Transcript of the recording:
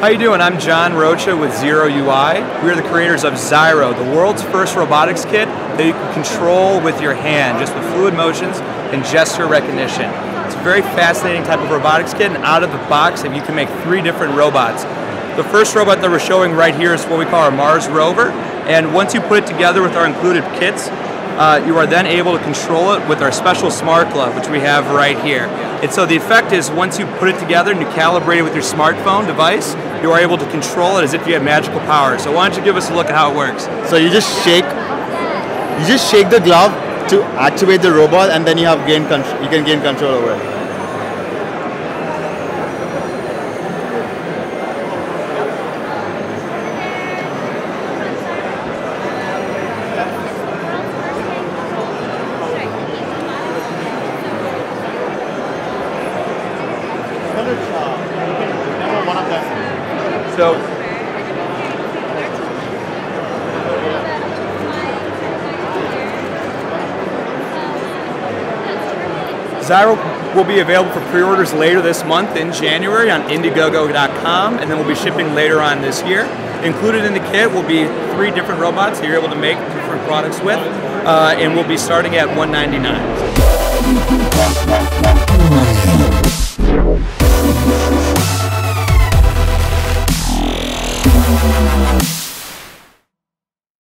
How you doing? I'm John Rocha with Zero UI. We are the creators of Ziro, the world's first robotics kit that you can control with your hand, just with fluid motions and gesture recognition. It's a very fascinating type of robotics kit, and out of the box, you can make three different robots. The first robot that we're showing right here is what we call our Mars rover, and once you put it together with our included kits, uh, you are then able to control it with our special smart glove, which we have right here. And so the effect is once you put it together and you calibrate it with your smartphone device, you are able to control it as if you had magical power. So why don't you give us a look at how it works? So you just shake, you just shake the glove to activate the robot, and then you have gain you can gain control over it. So Ziro will be available for pre-orders later this month in January on Indiegogo.com, and then we'll be shipping later on this year. Included in the kit will be three different robots that you're able to make different products with, uh, and we'll be starting at 199